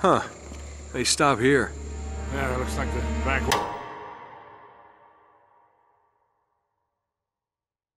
Huh. They stop here. Yeah, it looks like the back.